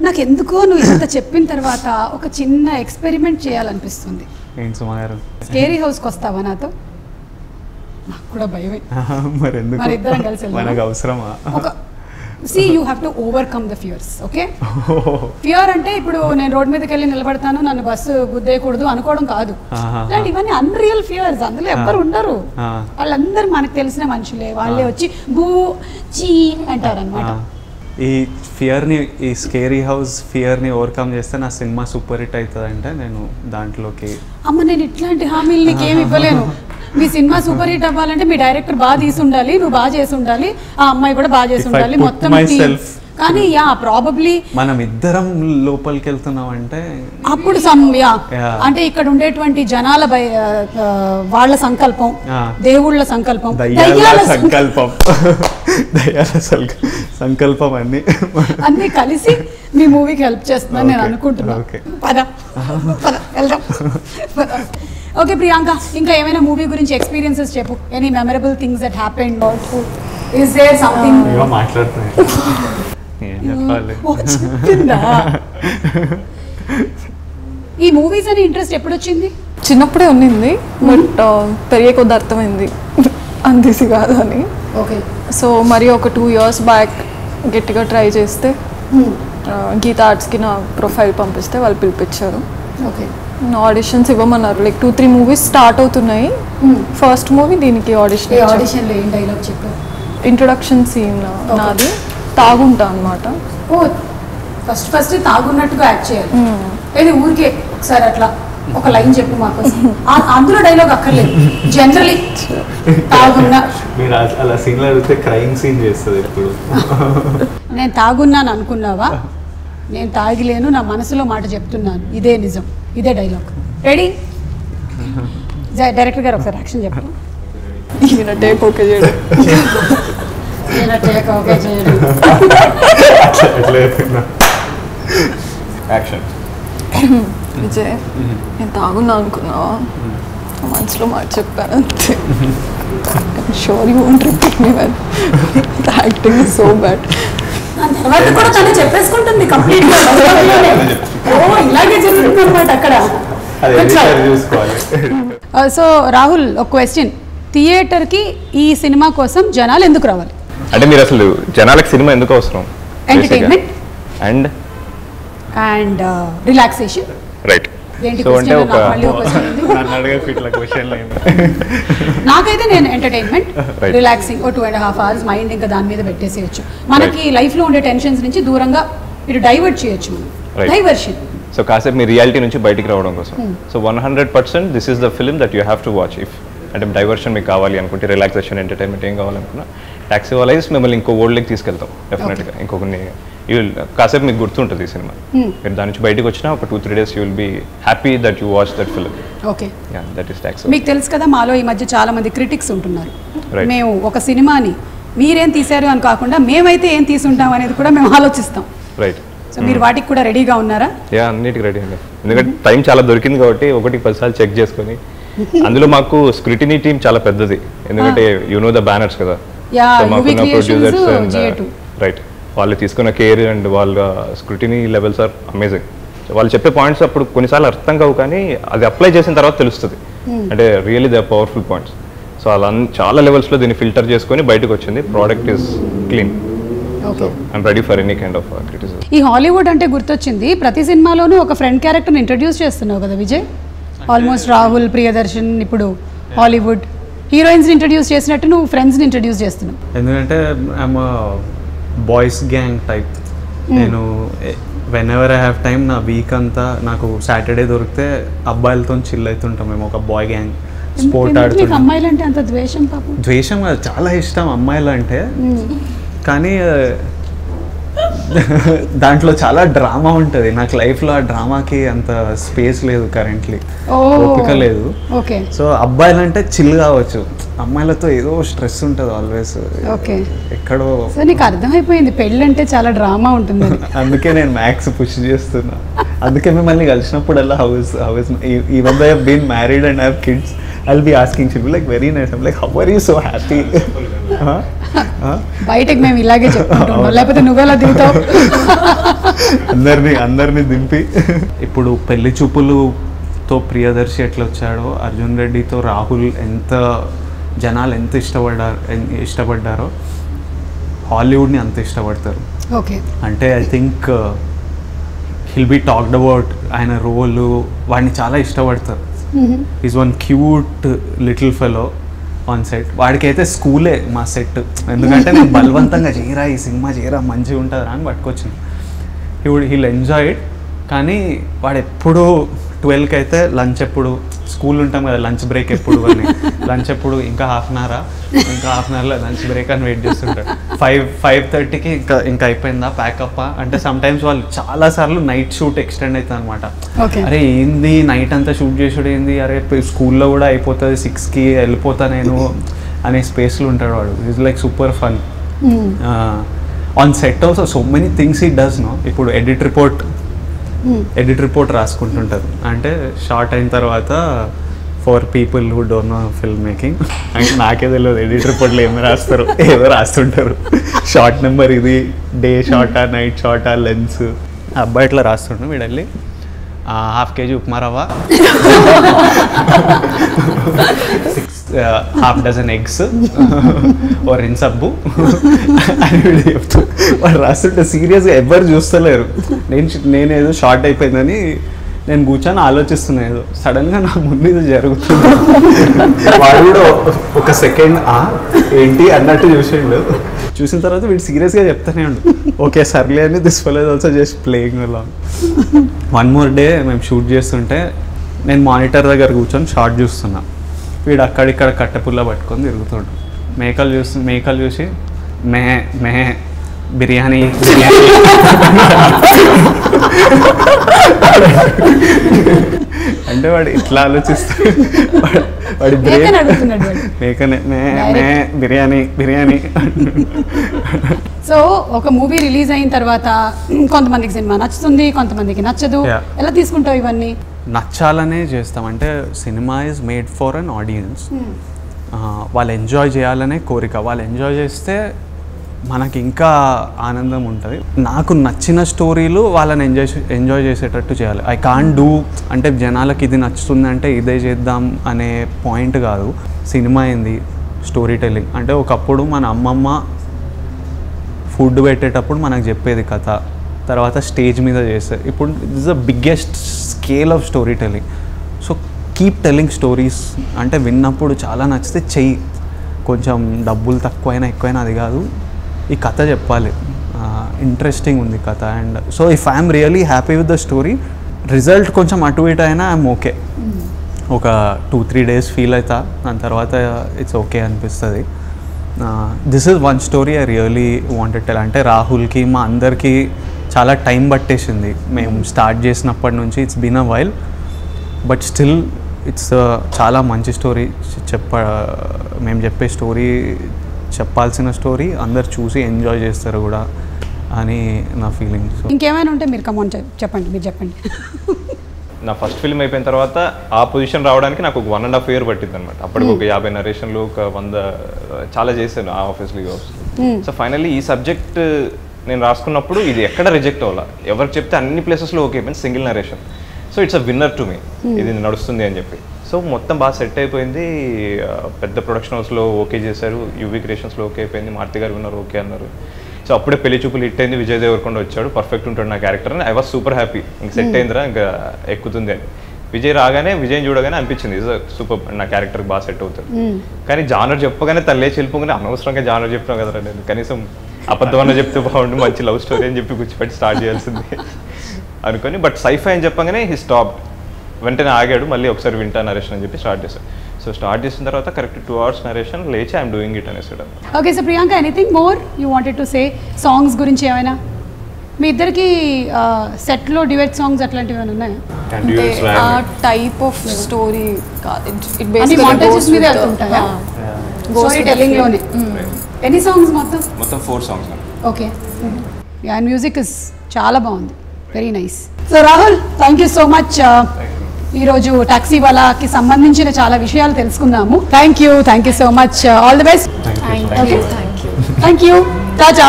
నాకు ఎందుకో నువ్వు ఇంత చెప్పిన తర్వాత ఒక చిన్న ఎక్స్పెరిమెంట్ చేయాలనిపిస్తుంది. ఏంటి సుమా గారు? స్కేరీ హౌస్కి వస్తావా నాతో? నాకు కూడా భయమే. మరి ఎందుకు మరి ఇద్దరం కలిసి వెళ్దామా? మనకు అవసరమా? ఒక see you have to overcome the fears okay? Fear అంటే ఇప్పుడు నేను రోడ్ మీదకి వెళ్ళి నిలబడతాను నన్ను బస్సు గుద్దేయకూడదు అనుకోవడం కాదు. ఆహా. ఇలాంటి ఇవన్నీ అన్రియల్ ఫియర్స్ అందులో ఎవ్వరు ఉండరు. ఆ. వాళ్ళందరూ మనకు తెలిసిన మనుషులే వాళ్ళే వచ్చి బూ చీ అంటారు అనమాట ఈ ఫియర్ని ఈ స్కేరీ హౌస్ ఫియర్ని ఓవర్కమ్ చేస్తే నా సినిమా సూపర్ హిట్ అవుతుంది అంటే నేను దాంట్లోకి అమ్మ నేను ఇట్లాంటి హామీలు నీకేమి ఇవ్వలేను మీ సినిమా సూపర్ హిట్ అవ్వాలంటే మీ డైరెక్టర్ బాగా తీసి ఉండాలి నువ్వు బాగా చేసి ఉండాలి ఆ అమ్మాయి కూడా బాగా చేసి ఉండాలి మొత్తం. కానీ యా ప్రాబబ్లీ మనం ఇద్దరం లోపలికి వెళ్తున్నాం అంటే అప్పుడు సమ్ యా. అంటే ఇక్కడ ఉండేటువంటి జనాల వాళ్ళ సంకల్పం. దేవుళ్ళ సంకల్పం దయ్యాల సంకల్పం. దయ్యాల సంక- సంకల్పం అన్ని. అన్ని కలిసి మీ మూవీకి హెల్ప్ చేస్తుందని నేను. అనుకుంటున్నాను. పద. పద. వెళ్దాం. ఓకే ప్రియాంక ఇంకా ఏమైనా మూవీ గురించి ఎక్స్పీరియన్సెస్ చెప్పు. Any memorable things that happened is there something మాట్లాడుతున్నాయి. ఏం చెప్పాలి. చెప్పిందా? ఈ మూవీస్ అని ఇంట్రెస్ట్ ఎప్పుడు వచ్చింది చిన్నప్పుడే ఉన్నింది బట్ పెరిగే కొద్ది అర్థమైంది. అంతీసి కాదు అని ఓకే సో మరి ఒక టూ ఇయర్స్ బ్యాక్ గట్టిగా ట్రై చేస్తే గీతా ఆర్ట్స్కి నా ప్రొఫైల్ పంపిస్తే వాళ్ళు పిలిపించారు okay auditions ఇవ్వమన్నారు. Like two three movies start అవుతున్నాయి. ఫస్ట్ మూవీ దీనికి ఆడిషన్ ఆడిషన్లో ఏం డైలాగ్ చెప్పు ఇంట్రొడక్షన్ సీన్ నాది. తాగుంటా అనమాట ఓ ఫస్ట్ ఫస్ట్ తాగున్నట్టుగా యాక్ట్ చేయాలి. ఊరికే ఒకసారి అట్లా ఒక లైన్ చెప్పు మాకు అందులో డైలాగ్ అక్కర్లేదు. జనరలీ తాగున్నా మీరు అ- అలా సీన్లు అడిగితే క్రైమ్ సీన్ చేస్తుంది ఎప్పుడు. నేను తాగున్నాను అనుకున్నావా? నేను తాగిలేను నా మనసులో మాట చెప్తున్నాను. ఇదే నిజం. ఇదే డైలాగ్. రెడీ డైరెక్టర్ గారు ఒకసారి యాక్షన్ చెప్పు. ఈయన టేక్ ఓకే చేయడం. నేను take okay చేయను. ఎట్లా యాక్షన్ విజయ్ నేను తాగున్నా అనుకున్నావా? నా మనసులో మాట చెప్పాను అంతే. Sure you won't repeat me well acting so bad తర్వాత కూడా తను చెప్పేసుకుంటుంది కంప్లీట్గా ఓ ఇలాగే జరుగుతుంది అనమాట అక్కడ సో రాహుల్ ఒక క్వశ్చన్ థియేటర్కి ఈ సినిమా కోసం జనాలు ఎందుకు రావాలి? అంటే మీరు అసలు జనాలకు సినిమా ఎందుకు అవసరం? Entertainment. And and relaxation right so అంటే? ఒక నాకైతే నేను entertainment. Relaxing oh two and half hours mind ఇంకా దాని మీద పెట్టేసేయచ్చు. మనకి లైఫ్లో ఉండే టెన్షన్స్ నుంచి దూరంగా ఇటు డైవర్ట్ చేయొచ్చు. డైవర్షన్ సో కాసేపు మీ రియాలిటీ నుంచి బయటికి రావడం కోసం. So one hundred percent this is the film that you have to watch if అంటే డైవర్షన్ మీకు కావాలి అనుకుంటే రిలాక్సేషన్ ఎంటర్టైన్మెంట్ ఏం కావాలనుకున్నా ట్యాక్సీ వాళ్ళైజ్ మిమ్మల్ని ఇంకో వరల్డ్కి తీసుకెళ్తాం. డెఫినెట్గా ఇంకొకరిని యూ విల్ కాసేపు మీకు గుర్తుంటుంది ఈ సినిమా. మీరు దాని నుంచి బయటికి వచ్చినా ఒక two three days you will be happy that you watch that film okay yeah that is Taxi మీకు తెలుసు కదా మాలో ఈ మధ్య చాలా మంది క్రిటిక్స్ ఉంటున్నారు. మేము ఒక సినిమాని మీరేం తీశారు అని కాకుండా మేమైతే ఏం తీసుంటాం అనేది కూడా మేము ఆలోచిస్తాం. రైట్ సో మీరు వాటికి కూడా రెడీగా ఉన్నారా? యా అన్నిటికి రెడీ అండి. ఎందుకంటే టైం చాలా దొరికింది కాబట్టి ఒకటి పదిసార్లు చెక్ చేసుకొని అందులో మాకు స్క్రూటినీ టీం చాలా పెద్దది. ఎందుకంటే యు నో ద బ్యానర్స్ కదా. మాకున్న Creations, producers and GA2. Right వాళ్ళు తీసుకున్న కేర్ అండ్ వాళ్ళ స్క్రూటినీ లెవెల్స్ ఆర్ అమేజింగ్ వాళ్ళు చెప్పే పాయింట్స్ అప్పుడు కొన్నిసార్లు అర్థం కావు కానీ అది అప్లై చేసిన తర్వాత తెలుస్తుంది. అంటే really the powerful points so అలా అన్ని- చాలా లెవెల్స్లో దీన్ని ఫిల్టర్ చేసుకొని బయటకు వచ్చింది. Product is clean okay I'm ready for any kind of criticism ఈ హాలీవుడ్ అంటే గుర్తొచ్చింది. ప్రతి సినిమాలోనూ ఒక ఫ్రెండ్ క్యారెక్టర్ని ఇంట్రడ్యూస్ చేస్తున్నావు కదా విజయ్? ఆల్మోస్ట్ రాహుల్ ప్రియదర్శన్ ఇప్పుడు హాలీవుడ్ హీరోయిన్స్ని ఇంట్రడ్యూస్ చేసినట్టు నువ్వు ఫ్రెండ్స్ని ఇంట్రడ్యూస్ చేస్తున్నావు. ఎందుకంటే ఐమ్ బాయ్స్ గ్యాంగ్ టైప్ నేను whenever I have time నా వీక్ అంతా నాకు సాటర్డే దొరికితే అబ్బాయిలతో చిల్ అవుతుంటాం మేము ఒక బాయ్ గ్యాంగ్ స్పోర్ట్ ఆడుతుంటాం. అమ్మాయిలంటే అంత ద్వేషం ద్వేషం చాలా ఇష్టం అమ్మాయిలు అంటే కానీ ఆ, దాంట్లో చాలా డ్రామా ఉంటుంది. నాకు లైఫ్లో ఆ డ్రామాకి అంత స్పేస్ లేదు కరెంట్లీ. ఓపిక లేదు. ఓకే. సో అబ్బాయిలు అంటే చిల్ కావచ్చు. అమ్మాయిలతో ఏదో స్ట్రెస్ ఉంటుంది ఆల్వేస్. ఓకే. ఎక్కడో సో నీకు అర్థమైపోయింది. పెళ్ళి అంటే చాలా డ్రామా ఉంటుంది అందుకే నేను మ్యాథ్స్ పుష్ చేస్తున్నా. అందుకే మిమ్మల్ని కలిసినప్పుడల్లా house house even though been married and have kids I'll be asking she'll be like very nice like how are you so happy బయటకు మేము ఇలాగే చెప్పుకుంటున్నాం. లేకపోతే నువ్వెలా దిగుతావు? అందరినీ అందరినీ దింపి. ఇప్పుడు పెళ్ళి చూపులుతో ప్రియదర్శి ఎట్లా వచ్చాడో అర్జున్ రెడ్డితో రాహుల్ ఎంత జనాలు ఎంత ఇష్టపడ్డారు ఇష్టపడ్డారో హాలీవుడ్ని అంత ఇష్టపడతారు. ఓకే. అంటే I think he'll be talked about ఆయన రోలు వాడిని చాలా ఇష్టపడతారు. Is one cute little fellow on set వాడికైతే స్కూలే మా సెట్ ఎందుకంటే నేను బలవంతంగా చేయరా ఈ సినిమా చేయరా మంచిగా ఉంటుందా అని పట్టుకొచ్చింది he would he'll enjoy it కానీ వాడు ఎప్పుడు ట్వెల్వ్కి అయితే లంచ్ ఎప్పుడు స్కూల్ ఉంటాం కదా లంచ్ బ్రేక్ ఎప్పుడు అని. లంచ్ ఎప్పుడు? ఇంకా హాఫ్ అన్ అవరా ఇంకా హాఫ్ అన్ అవర్లో లంచ్ బ్రేక్ అని వెయిట్ చేస్తుంటాడు ఫైవ్ ఫైవ్ థర్టీకి ఇంకా ఇంకా అయిపోయిందా? ప్యాకప్ అంటే సమ్ టైమ్స్ వాళ్ళు చాలా సార్లు నైట్ షూట్ ఎక్స్టెండ్ అవుతుంది అనమాట. అరే ఏంది? నైట్ అంతా షూట్ చేసుడు ఏంది? అరే స్కూల్లో కూడా అయిపోతుంది సిక్స్కి వెళ్ళిపోతా నేను అనే స్పేస్లో ఉంటాడు వాడు. Is like super fun on set also so many things he does know ఇప్పుడు ఎడిట్ రిపోర్ట్ ఎడిట్ రిపోర్ట్ రాసుకుంటుంటారు. అంటే షార్ట్ అయిన తర్వాత for people who don't know film making. అంటే నాకే తెలియదు ఎడిట్ రిపోర్ట్లో ఏమి రాస్తారు ఏదో రాస్తుంటారు. షార్ట్ నెంబర్ ఇది డే షార్టా నైట్ షార్టా లెన్స్. అబ్బాయి ఇట్లా రాస్తుండు వీడల్లి హాఫ్ కేజీ ఉప్మా రవ్వ. సిక్స్ హాఫ్ డజన్ ఎగ్స్ ఓ రెండు సబ్బు అని వీడు చెప్తూ వాడు రాస్తుంటే సీరియస్గా ఎవరు చూస్తలేరు. నేను నేను ఏదో షార్ట్ అయిపోయిందని నేను కూర్చొని ఆలోచిస్తున్నా ఏదో. సడన్గా నా ముందు ఇది జరుగుతుంది. వాడు కూడా ఒక సెకండ్ ఏంటి? అన్నట్టు చూసిండు. చూసిన తర్వాత వీడు సీరియస్గా చెప్తానే ఉండు. ఓకే సర్లే అని this fell also just playing along one more day మేము షూట్ చేస్తుంటే నేను మానిటర్ దగ్గర కూర్చొని షార్ట్ చూస్తున్నా. వీడు అక్కడిక్కడ కట్టెపుల్ల పట్టుకొని తిరుగుతాడు. మేకలు చూసి మేకలు చూసి మే మే బిర్యానీ బిర్యానీ. అంటే వాడు ఇట్లా ఆలోచిస్తాడు. వాడు- మేకని బ్రెయిన్ మే మే బిర్యానీ బిర్యానీ. సో ఒక మూవీ రిలీజ్ అయిన తర్వాత కొంతమందికి సినిమా నచ్చుతుంది కొంతమందికి నచ్చదు. ఎలా తీసుకుంటావు ఇవన్నీ? నచ్చాలనే చేస్తాం. అంటే cinema is made for an audience వాళ్ళు ఎంజాయ్ చేయాలనే కోరిక. వాళ్ళు ఎంజాయ్ చేస్తే మనకి ఇంకా ఆనందం ఉంటుంది. నాకు నచ్చిన స్టోరీలు వాళ్ళని ఎంజాయ్ ఎంజాయ్ చేసేటట్టు చేయాలి. ఐ కాన్ డూ అంటే జనాలకి ఇది నచ్చుతుంది అంటే ఇదే చేద్దాం అనే పాయింట్ కాదు. సినిమా ఏంది? స్టోరీ టెల్లింగ్ అంటే ఒకప్పుడు మన అమ్మమ్మ ఫుడ్ పెట్టేటప్పుడు మనకు చెప్పేది కథ. తర్వాత స్టేజ్ మీద చేస్తారు ఇప్పుడు this the biggest scale of story telling so keep telling stories అంటే విన్నప్పుడు చాలా నచ్చితే చెయ్యి. కొంచెం డబ్బులు తక్కువైనా ఎక్కువైనా అది కాదు. ఈ కథ చెప్పాలి. ఇంట్రెస్టింగ్ ఉంది కథ. And so if I'm really happy with the story result కొంచెం అటు ఇటు అయినా ఐఎమ్ ఓకే ఒక టూ త్రీ డేస్ ఫీల్ అవుతా దాని తర్వాత ఇట్స్ ఓకే అనిపిస్తుంది. This is one story I really wanted tell అంటే రాహుల్కి మా అందరికీ చాలా టైం పట్టేసింది. మేము స్టార్ట్ చేసినప్పటి నుంచి it's been a while but still it's చాలా మంచి స్టోరీ చెప్ప మేము చెప్పే స్టోరీ చెప్పాల్సిన స్టోరీ అందరు చూసి ఎంజాయ్ చేస్తారు కూడా అని నా ఫీలింగ్ సో ఇంకేమైనా ఉంటే మీరు కమాన్ చెప్పండి మీరు చెప్పండి. నా ఫస్ట్ ఫిల్మ్ అయిపోయిన తర్వాత ఆ పొజిషన్ రావడానికి నాకు ఒక వన్ అండ్ హాఫ్ ఇయర్ పట్టింది అనమాట అప్పటికి ఒక యాభై నరేషన్లు ఒక వంద చాలా చేశాను ఆ ఆఫీస్లో జాబ్స్ సో ఫైనల్లీ ఈ సబ్జెక్ట్ నేను రాసుకున్నప్పుడు ఇది ఎక్కడ రిజెక్ట్ అవ్వాలా? ఎవరికి చెప్తే అన్ని ప్లేసెస్లో ఓకే అయిపోయింది single narration so it's a winner to me ఇది నడుస్తుంది అని చెప్పి. సో మొత్తం బాగా సెట్ అయిపోయింది. పెద్ద ప్రొడక్షన్ హౌస్లో ఓకే చేశారు. యూవీ క్రియేషన్స్లో ఓకే అయిపోయింది. మారుతి గారు విన్నారు ఓకే అన్నారు. సో అప్పుడే పెళ్ళి చూపులు హిట్ అయింది. విజయ్ దేవరకొండ వచ్చాడు. పర్ఫెక్ట్ ఉంటాడు నా క్యారెక్టర్ అని. ఐ వాస్ సూపర్ హ్యాపీ ఇంక సెట్ అయిందిరా ఇంకా ఎక్కుతుంది అని. విజయ్ రాగానే విజయ్ చూడగానే అనిపించింది. సూపర్ నా క్యారెక్టర్ బాగా సెట్ అవుతాడు. కానీ జానర్ చెప్పగానే తల్లే చెల్లిపోగానే అనవసరంగా జానర్ చెప్పినావు కదరా నేను. కనీసం అబద్ధం అన్న చెప్తే బాగుండు మంచి లవ్ స్టోరీ అని చెప్పి కూర్చోపెట్టి స్టార్ట్ చేయాల్సింది. అనుకొని బట్ సైఫై అని చెప్పగానే హీ స్టాప్ వెంటనే ఆగాడు మళ్ళీ ఒకసారి వింటా నరేషన్ అని చెప్పి స్టార్ట్ చేశాడు. సో స్టార్ట్ చేసిన తర్వాత కరెక్ట్ టూ అవర్స్ నరేషన్ లేచి I'm doing it అనేసాడు okay so Priyanka anything more you wanted to say songs గురించి ఏమైనా? మీ ఇద్దరికి సెట్లో డివెట్ సాంగ్స్ అట్లాంటివి ఏమైనా ఉన్నాయా? అంటే ఆ type of story it montages మీదే వెళ్తుంటాయా? స్టోరీ టెల్లింగ్లోనే. ఎన్ని సాంగ్స్ మొత్తం? మొత్తం four songs okay and music is చాలా బాగుంది. Very nice so Rahul thank you so much ఈరోజు టాక్సీ వాళ్ళకి సంబంధించిన చాలా విషయాలు తెలుసుకుందాము. Thank you thank you so much all the best thank. You thank you you Chacha